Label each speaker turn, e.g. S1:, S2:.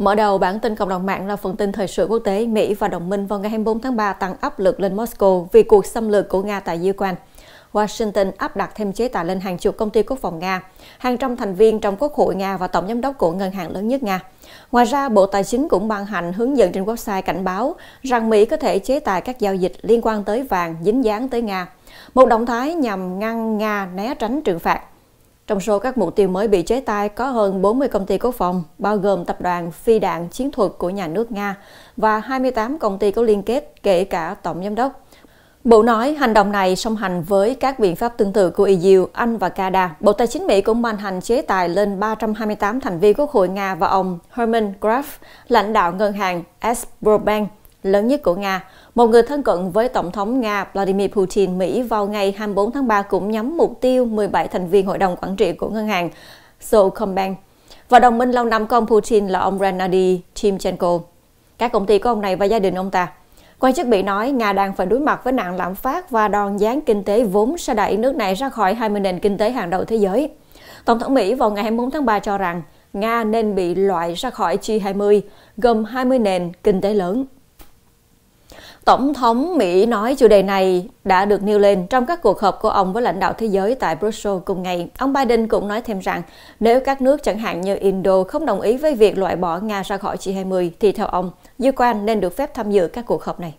S1: Mở đầu bản tin cộng đồng mạng là phần tin thời sự quốc tế Mỹ và đồng minh vào ngày 24 tháng 3 tăng áp lực lên Moscow vì cuộc xâm lược của Nga tại Ukraine. Washington áp đặt thêm chế tài lên hàng chục công ty quốc phòng Nga, hàng trăm thành viên trong Quốc hội Nga và tổng giám đốc của ngân hàng lớn nhất Nga. Ngoài ra, Bộ Tài chính cũng ban hành hướng dẫn trên website cảnh báo rằng Mỹ có thể chế tài các giao dịch liên quan tới vàng dính dáng tới Nga, một động thái nhằm ngăn Nga né tránh trừng phạt. Trong số các mục tiêu mới bị chế tài có hơn 40 công ty quốc phòng, bao gồm tập đoàn phi đạn chiến thuật của nhà nước Nga và 28 công ty có liên kết, kể cả tổng giám đốc. Bộ nói hành động này song hành với các biện pháp tương tự của EU, Anh và Canada. Bộ Tài chính Mỹ cũng ban hành chế tài lên 328 thành viên Quốc hội Nga và ông Herman Graf, lãnh đạo ngân hàng Sberbank lớn nhất của Nga. Một người thân cận với Tổng thống Nga Vladimir Putin Mỹ vào ngày 24 tháng 3 cũng nhắm mục tiêu 17 thành viên Hội đồng Quản trị của ngân hàng Socombank và đồng minh lâu năm của ông Putin là ông Gennady Timchenko. Các công ty của ông này và gia đình ông ta Quan chức bị nói Nga đang phải đối mặt với nạn lạm phát và đòn giáng kinh tế vốn sẽ đẩy nước này ra khỏi 20 nền kinh tế hàng đầu thế giới. Tổng thống Mỹ vào ngày 24 tháng 3 cho rằng Nga nên bị loại ra khỏi G20, gồm 20 nền kinh tế lớn. Tổng thống Mỹ nói chủ đề này đã được nêu lên trong các cuộc họp của ông với lãnh đạo thế giới tại Brussels cùng ngày. Ông Biden cũng nói thêm rằng nếu các nước chẳng hạn như Indo không đồng ý với việc loại bỏ Nga ra khỏi G20 thì theo ông, Ukraine nên được phép tham dự các cuộc họp này.